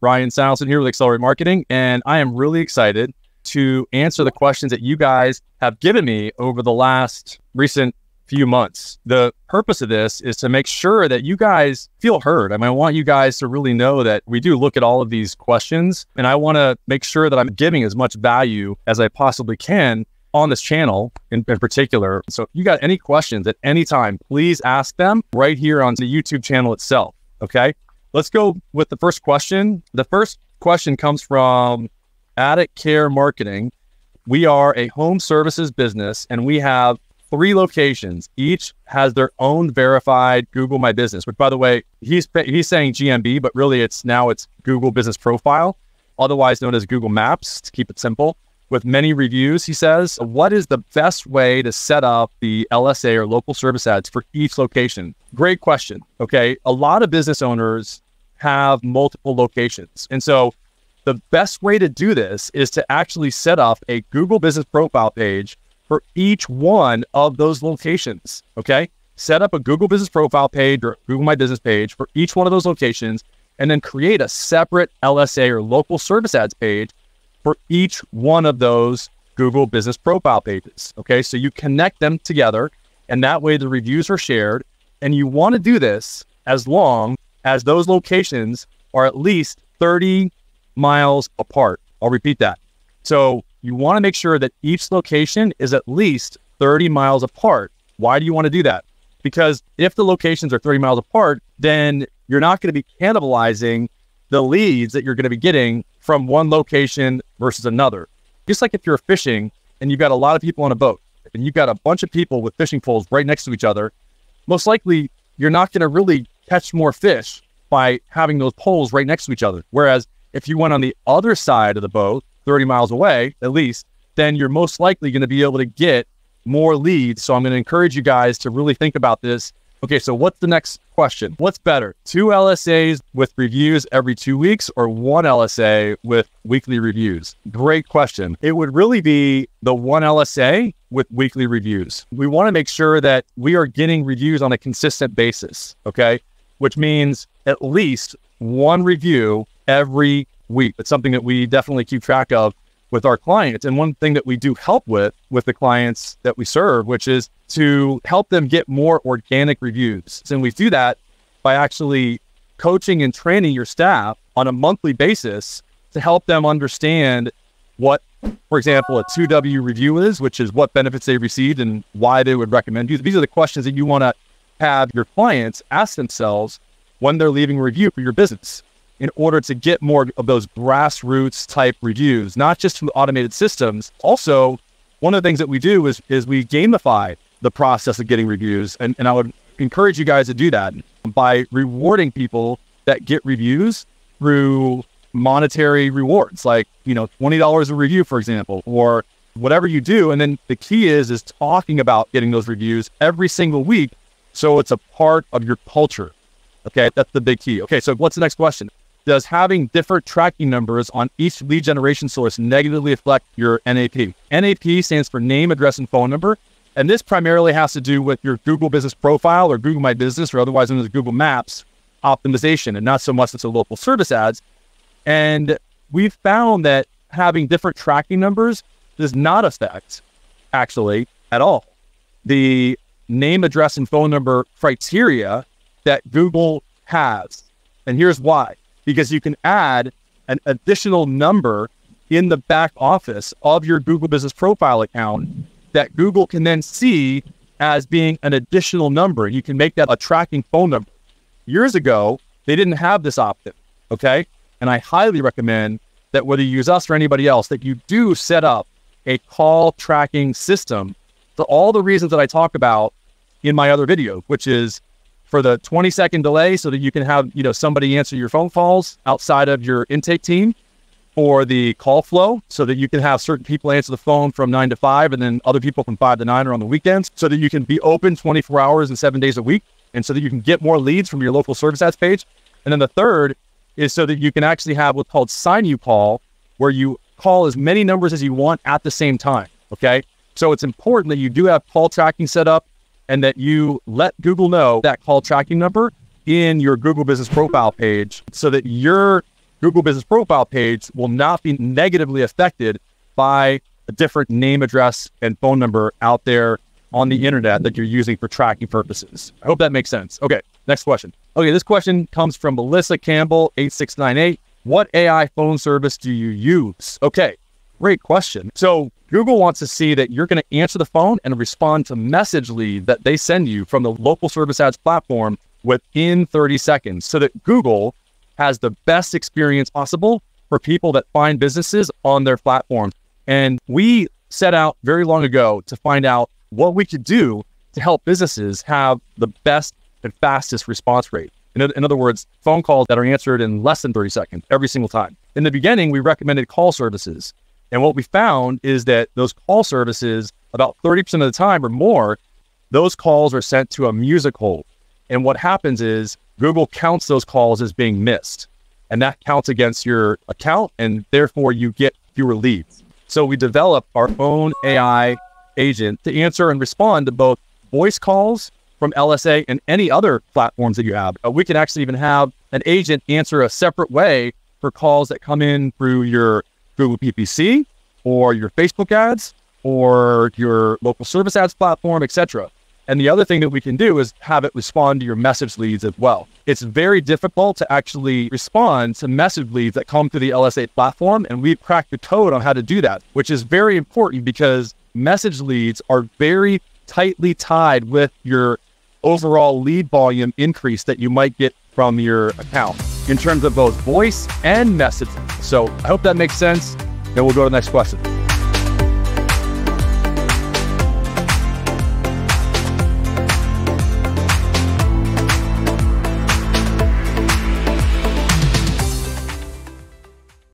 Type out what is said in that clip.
Ryan Steinolfson here with Accelerate Marketing, and I am really excited to answer the questions that you guys have given me over the last recent few months. The purpose of this is to make sure that you guys feel heard. I mean, I want you guys to really know that we do look at all of these questions, and I want to make sure that I'm giving as much value as I possibly can on this channel in, in, particular. So if you got any questions at any time, please ask them right here on the YouTube channel itself. Okay. Let's go with the first question. The first question comes from Addict Care Marketing. We are a home services business and we have three locations. Each has their own verified Google My Business, which by the way, he's he's saying GMB, but really it's now it's Google Business Profile, otherwise known as Google Maps to keep it simple. With many reviews, he says, what is the best way to set up the LSA or local service ads for each location? Great question. Okay. A lot of business owners have multiple locations. And so the best way to do this is to actually set up a Google business profile page for each one of those locations. Okay. Set up a Google business profile page or Google My Business page for each one of those locations, and then create a separate LSA or local service ads page for each one of those Google business profile pages. Okay. So you connect them together, and that way the reviews are shared. And you want to do this as long as those locations are at least 30 miles apart. I'll repeat that. So you want to make sure that each location is at least 30 miles apart. Why do you want to do that? Because if the locations are 30 miles apart, then you're not going to be cannibalizing the leads that you're going to be getting from one location versus another. Just like if you're fishing and you've got a lot of people on a boat and you've got a bunch of people with fishing poles right next to each other, most likely you're not going to really catch more fish by having those poles right next to each other. Whereas if you went on the other side of the boat 30 miles away, at least, then you're most likely going to be able to get more leads. So I'm going to encourage you guys to really think about this. Okay, so what's the next question? What's better, two LSAs with reviews every two weeks or one LSA with weekly reviews? Great question. It would really be the one LSA with weekly reviews. We want to make sure that we are getting reviews on a consistent basis, okay? Which means at least one review every week. It's something that we definitely keep track of with our clients. And one thing that we do help with with the clients that we serve, which is to help them get more organic reviews. And we do that by actually coaching and training your staff on a monthly basis to help them understand what, for example, a 2W review is, which is what benefits they received and why they would recommend you. These are the questions that you want to have your clients ask themselves when they're leaving a review for your business in order to get more of those grassroots type reviews, not just from automated systems. Also, one of the things that we do is is we gamify the process of getting reviews. And, and I would encourage you guys to do that by rewarding people that get reviews through monetary rewards, like, you know, $20 a review, for example, or whatever you do. And then the key is, is talking about getting those reviews every single week. So it's a part of your culture. Okay. That's the big key. Okay. So what's the next question? Does having different tracking numbers on each lead generation source negatively affect your NAP? NAP stands for name, address, and phone number. And this primarily has to do with your Google business profile or Google My Business or otherwise known as Google Maps optimization and not so much as the local service ads. And we've found that having different tracking numbers does not affect actually at all the name, address, and phone number criteria that Google has. And here's why because you can add an additional number in the back office of your Google Business Profile account that Google can then see as being an additional number. You can make that a tracking phone number. Years ago, they didn't have this option. Okay. And I highly recommend that whether you use us or anybody else, that you do set up a call tracking system for all the reasons that I talk about in my other video, which is for the 20 second delay so that you can have, you know, somebody answer your phone calls outside of your intake team for the call flow so that you can have certain people answer the phone from nine to five and then other people from five to nine or on the weekends so that you can be open 24 hours and seven days a week and so that you can get more leads from your local service ads page. And then the third is so that you can actually have what's called sign you call where you call as many numbers as you want at the same time. Okay. So it's important that you do have call tracking set up and that you let Google know that call tracking number in your Google business profile page so that your Google Business Profile page will not be negatively affected by a different name, address, and phone number out there on the internet that you're using for tracking purposes. I hope that makes sense. Okay, next question. Okay, this question comes from Melissa Campbell, 8698. What AI phone service do you use? Okay, great question. So Google wants to see that you're going to answer the phone and respond to message lead that they send you from the local service ads platform within 30 seconds so that Google has the best experience possible for people that find businesses on their platform. And we set out very long ago to find out what we could do to help businesses have the best and fastest response rate. In, in, other words, phone calls that are answered in less than 30 seconds every single time. In the beginning, we recommended call services. And what we found is that those call services, about 30% of the time or more, those calls are sent to a music hold. And what happens is Google counts those calls as being missed. And that counts against your account. And therefore, you get fewer leads. So we developed our own AI agent to answer and respond to both voice calls from LSA and any other platforms that you have. Uh, we can actually even have an agent answer a separate way for calls that come in through your Google PPC or your Facebook ads or your local service ads platform, etc. And the other thing that we can do is have it respond to your message leads as well. It's very difficult to actually respond to message leads that come through the LSA platform. And we've cracked the code on how to do that, which is very important because message leads are very tightly tied with your overall lead volume increase that you might get from your account in terms of both voice and message. So I hope that makes sense. And we'll go to the next question.